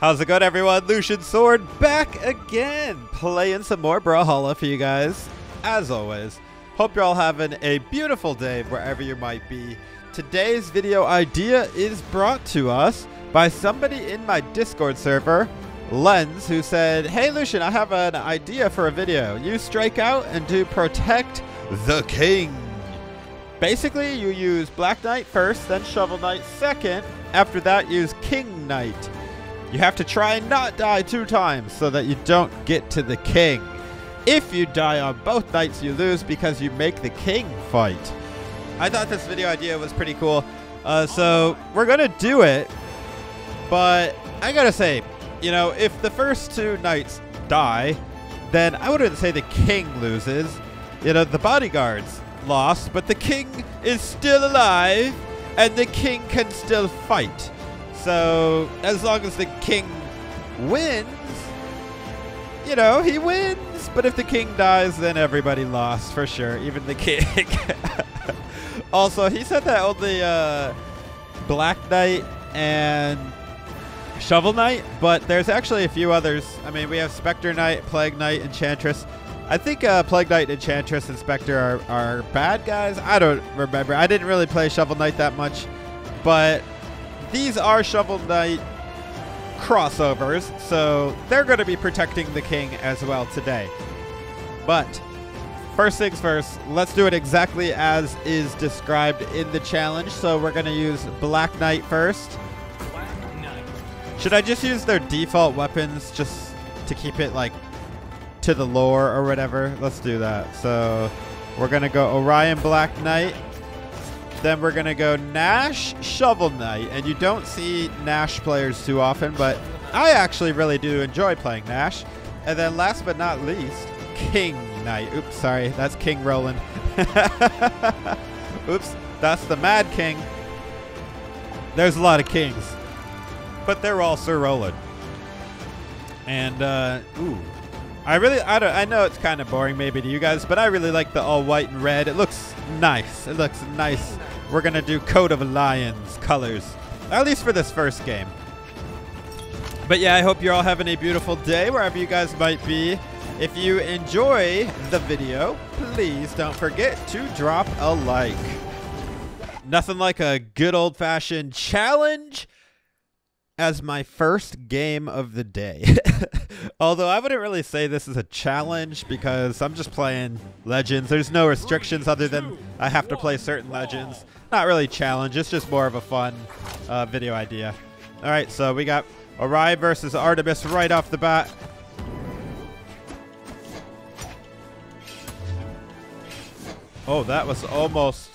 How's it going, everyone? Lucian Sword back again, playing some more Brawlhalla for you guys, as always. Hope you're all having a beautiful day wherever you might be. Today's video idea is brought to us by somebody in my Discord server, Lenz, who said, Hey Lucian, I have an idea for a video. You strike out and do protect the king. Basically, you use Black Knight first, then Shovel Knight second. After that, use King Knight. You have to try and not die two times so that you don't get to the king. If you die on both knights, you lose because you make the king fight. I thought this video idea was pretty cool. Uh, so we're going to do it. But I got to say, you know, if the first two knights die, then I wouldn't say the king loses. You know, the bodyguards lost, but the king is still alive and the king can still fight. So as long as the king wins, you know, he wins. But if the king dies, then everybody lost for sure, even the king. also, he said that only uh, Black Knight and Shovel Knight, but there's actually a few others. I mean, we have Spectre Knight, Plague Knight, Enchantress. I think uh, Plague Knight, Enchantress, and Spectre are, are bad guys. I don't remember. I didn't really play Shovel Knight that much, but these are Shovel Knight crossovers, so they're going to be protecting the king as well today. But first things first, let's do it exactly as is described in the challenge. So we're going to use Black Knight first. Should I just use their default weapons just to keep it like to the lore or whatever? Let's do that. So we're going to go Orion Black Knight. Then we're going to go Gnash Shovel Knight. And you don't see Gnash players too often, but I actually really do enjoy playing Gnash. And then last but not least, King Knight. Oops, sorry. That's King Roland. Oops, that's the Mad King. There's a lot of kings. But they're all Sir Roland. And, uh, ooh. I really, I don't, I know it's kind of boring maybe to you guys, but I really like the all white and red. It looks nice. It looks nice. We're going to do Coat of Lions colors, at least for this first game. But yeah, I hope you're all having a beautiful day wherever you guys might be. If you enjoy the video, please don't forget to drop a like. Nothing like a good old fashioned challenge as my first game of the day. Although I wouldn't really say this is a challenge because I'm just playing Legends. There's no restrictions other than I have to play certain Legends. Not really challenge, it's just more of a fun uh, video idea. All right, so we got Orion versus Artemis right off the bat. Oh, that was almost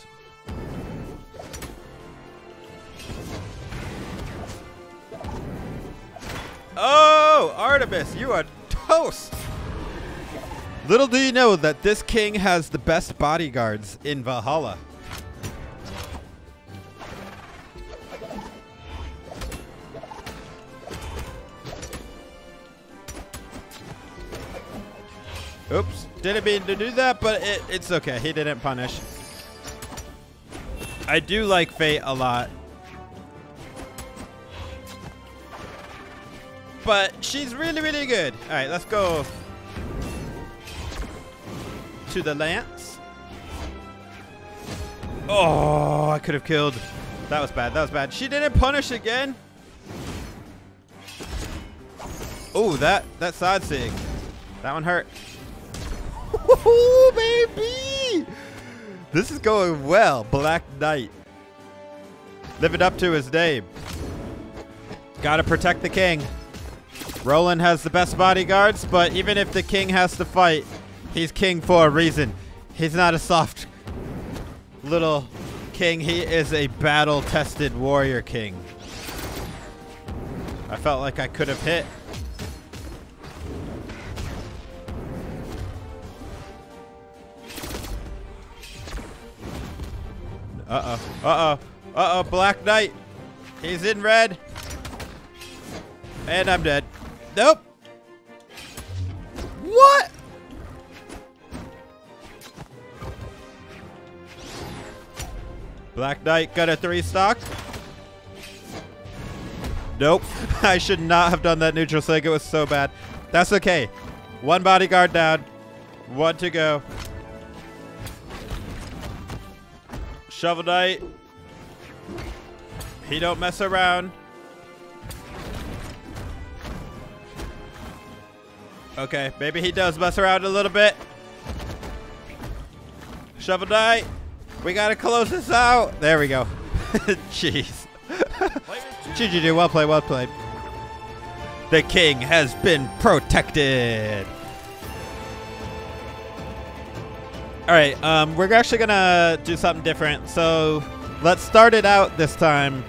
Oh, Artemis, you are toast. Little do you know that this king has the best bodyguards in Valhalla. Oops, didn't mean to do that, but it, it's okay. He didn't punish. I do like Fait a lot. but she's really, really good. All right, let's go to the lance. Oh, I could have killed. That was bad. That was bad. She didn't punish again. Oh, that that side sig. That one hurt. Ooh, baby! This is going well. Black Knight. Living up to his name. Gotta protect the king. Roland has the best bodyguards, but even if the king has to fight, he's king for a reason. He's not a soft little king. He is a battle-tested warrior king. I felt like I could have hit. Uh-oh. Uh-oh. Uh-oh. Black Knight. He's in red. And I'm dead. Nope. What? Black Knight got a three stock. Nope. I should not have done that neutral sig. It was so bad. That's okay. One bodyguard down. One to go. Shovel Knight. He don't mess around. Okay, maybe he does mess around a little bit. Shovel Knight. We gotta close this out. There we go. Jeez. GG. Well played, well played. The king has been protected. All right, um, we're actually gonna do something different. So let's start it out this time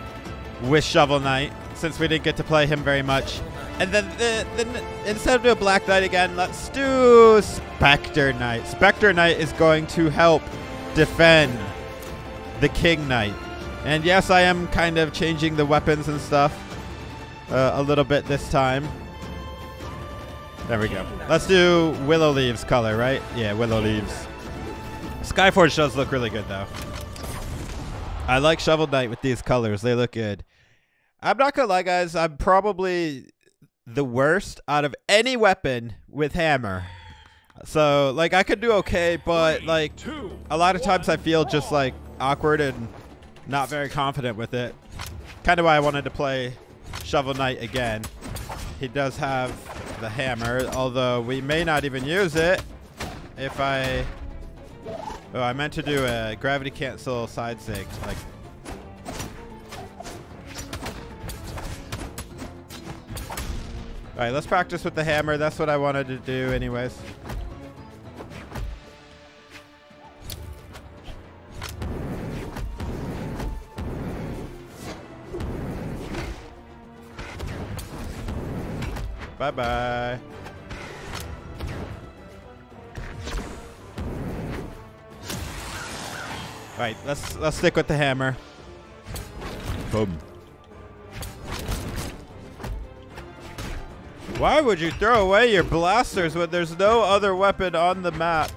with Shovel Knight, since we didn't get to play him very much. And then, the, instead of doing Black Knight again, let's do Spectre Knight. Spectre Knight is going to help defend the King Knight. And yes, I am kind of changing the weapons and stuff uh, a little bit this time. There we go. Let's do Willow Leaves color, right? Yeah, Willow Leaves. Skyforge does look really good, though. I like Shovel Knight with these colors. They look good. I'm not going to lie, guys. I'm probably the worst out of any weapon with hammer. So, like, I could do okay, but, like, a lot of times I feel just, like, awkward and not very confident with it. Kind of why I wanted to play Shovel Knight again. He does have the hammer, although we may not even use it if I Oh, I meant to do a gravity cancel side sig. Like, all right, let's practice with the hammer. That's what I wanted to do, anyways. Bye bye right, let's let's stick with the hammer. Boom. Why would you throw away your blasters when there's no other weapon on the map?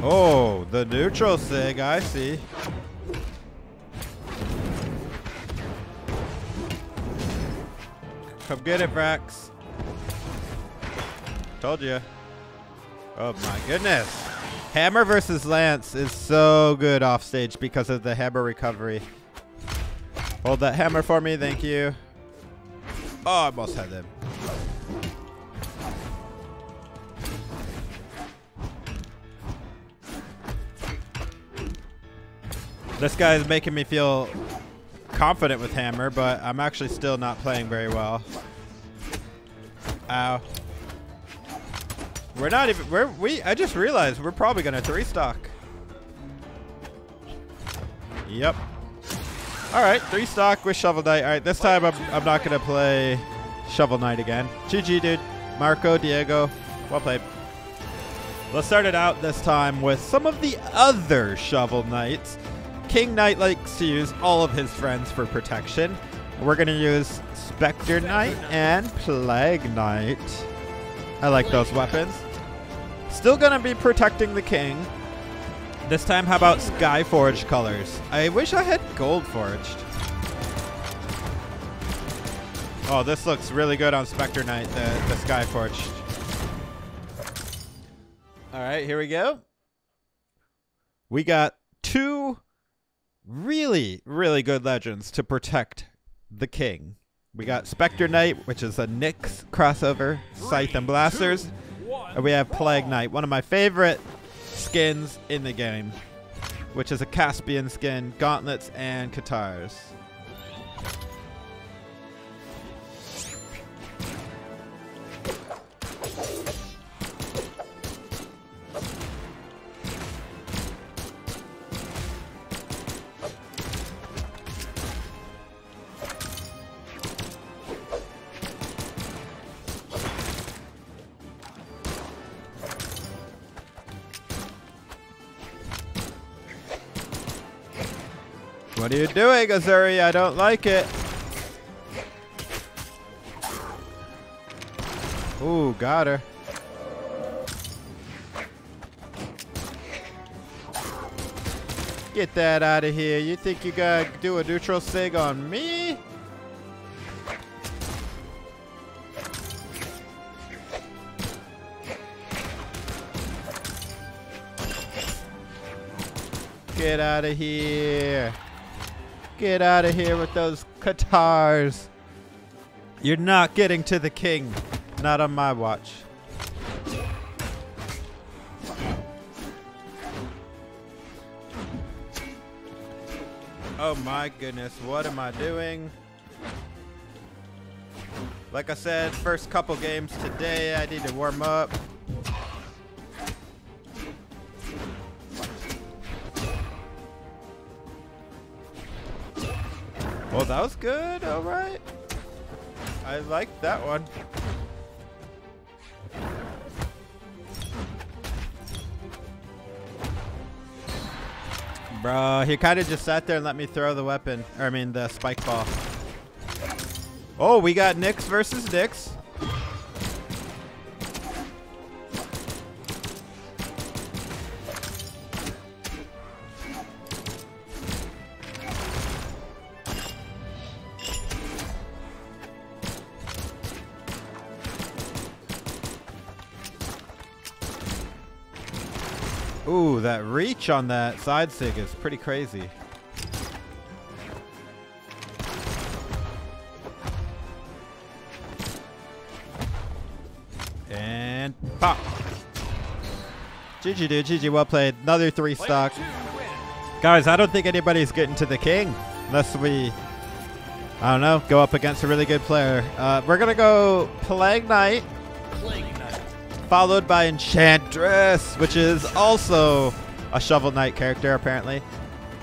Oh, the neutral sig, I see. Come get it, Vraxx. Told you. Oh my goodness. Hammer versus Lance is so good off stage because of the hammer recovery. Hold that hammer for me, thank you. Oh, I almost had them. This guy is making me feel confident with hammer, but I'm actually still not playing very well. Ow. We're not even, we're, we, I just realized we're probably to three stock. Yep. All right, three stock with Shovel Knight. All right, this time I'm, I'm not to play Shovel Knight again. GG, dude. Marco, Diego, well played. Let's start it out this time with some of the other Shovel Knights. King Knight likes to use all of his friends for protection. We're going to use Spectre Knight and Plague Knight. I like those weapons. Still going to be protecting the king. This time, how about Sky Forged colors? I wish I had Gold Forged. Oh, this looks really good on Spectre Knight, the, the Sky Forged. All right, here we go. We got two really, really good legends to protect the king. We got Spectre Knight, which is a Nix crossover, Scythe and Blasters. And we have Plague Knight, one of my favorite skins in the game, which is a Caspian skin, gauntlets, and katars. What are you doing, Asuri? I don't like it. Ooh, got her. Get that out of here. You think you gotta do a neutral sig on me? Get out of here. Get out of here with those Katars. You're not getting to the king. Not on my watch. Oh my goodness, what am I doing? Like I said, first couple games today, I need to warm up. Well, that was good, alright. I like that one. Bro, he kind of just sat there and let me throw the weapon. Or, I mean, the spike ball. Oh, we got Nix versus Nix. That reach on that side sig is pretty crazy. And pop. GG, dude. GG, well played. Another three stock. Guys, I don't think anybody's getting to the king unless we, I don't know, go up against a really good player. Uh, we're going to go Plague Knight followed by Enchantress, which is also a Shovel Knight character, apparently.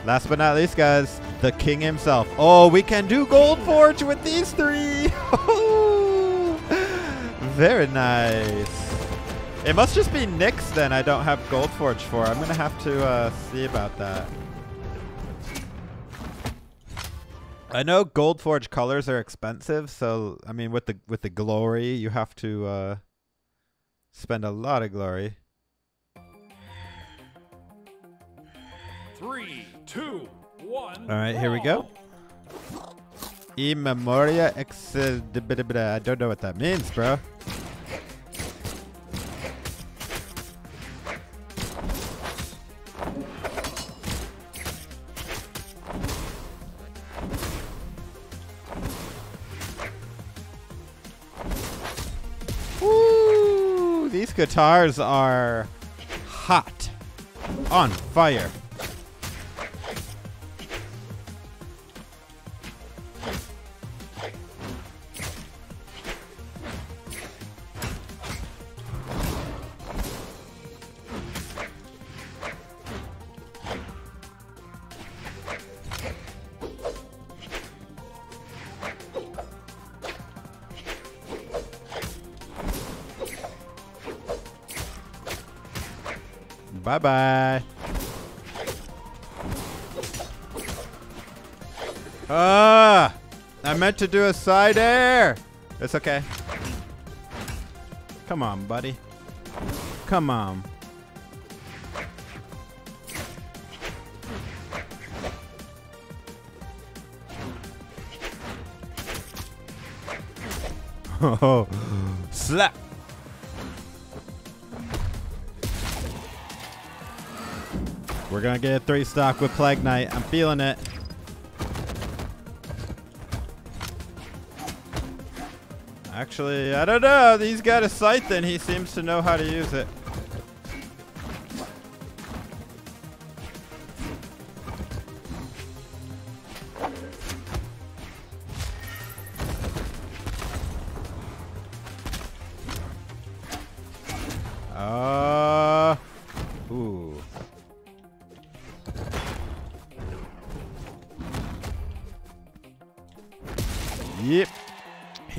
Last but not least, guys, the king himself. Oh, we can do Gold Forge with these three. Very nice. It must just be Nix then I don't have Gold Forge for. I'm going to have to uh, see about that. I know Gold Forge colors are expensive, so I mean with the with the glory, you have to uh, spend a lot of glory. Three, two, one. All right, here we go. E memoria ex. I don't know what that means, bro. Guitars are hot, on fire. Bye bye. Ah! I meant to do a side air. It's okay. Come on, buddy. Come on. Oh, slap. We're gonna get a three stock with Plague Knight. I'm feeling it. Actually, I don't know. He's got a scythe and he seems to know how to use it.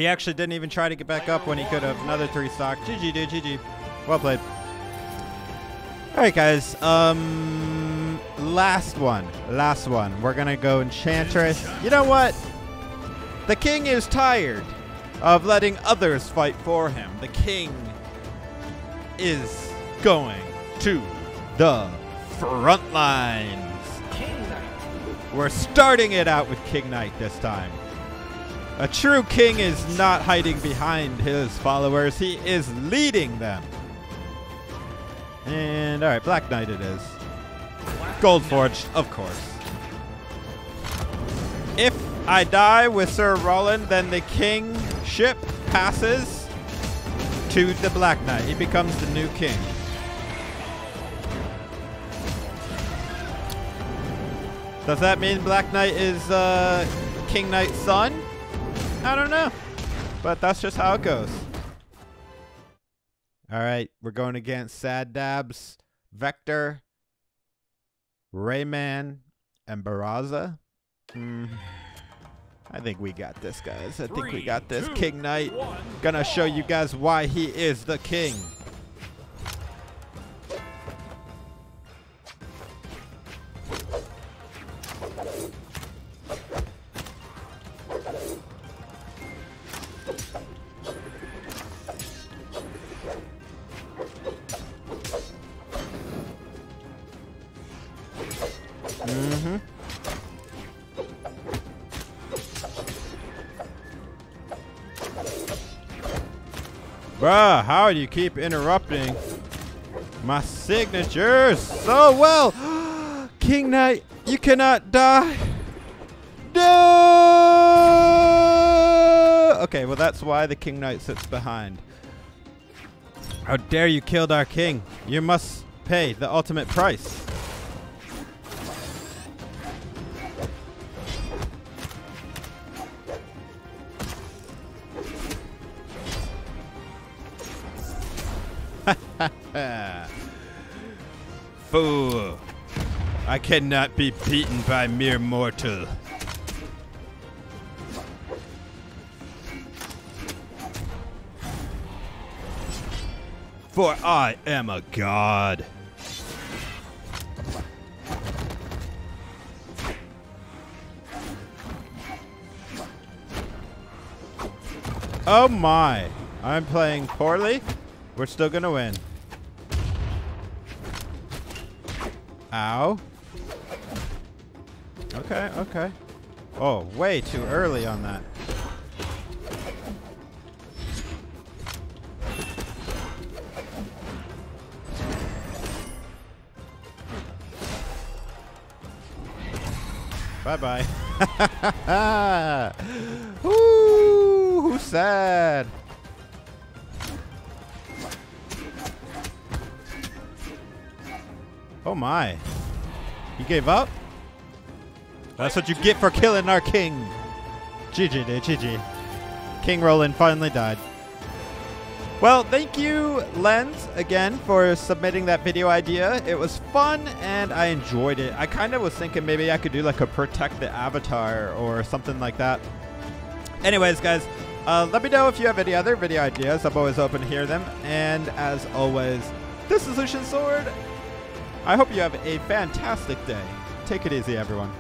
He actually didn't even try to get back up when he could have. Another three stock. GG, dude. GG. Well played. All right, guys. Um, last one. Last one. We're gonna go Enchantress. You know what? The king is tired of letting others fight for him. The king is going to the front lines. We're starting it out with King Knight this time. A true king is not hiding behind his followers, he is leading them. And alright, Black Knight it is. Gold Forged, of course. If I die with Sir Roland, then the king ship passes to the Black Knight. He becomes the new king. Does that mean Black Knight is uh, King Knight's son? I don't know. But that's just how it goes. All right, we're going against Sad Dabs, Vector, Rayman, and Barraza. Mm, I think we got this, guys. I think we got this. King Knight. Gonna show you guys why he is the king. Bruh, how do you keep interrupting my signatures so well? King Knight, you cannot die. No! Okay, well that's why the King Knight sits behind. How dare you killed our king? You must pay the ultimate price. Fool. I cannot be beaten by mere mortal. For I am a god. Oh my. I'm playing poorly. We're still gonna win. Ow. Okay, okay. Oh, way too early on that. Bye-bye. Woo! Sad? Oh my. You gave up? That's what you get for killing our king. GG, dude, GG. King Roland finally died. Well, thank you, Lenz, again, for submitting that video idea. It was fun, and I enjoyed it. I kind of was thinking maybe I could do like a protect the avatar or something like that. Anyways, guys, uh, let me know if you have any other video ideas. I'm always open to hear them. And as always, this is Lucian Sword. I hope you have a fantastic day. Take it easy, everyone.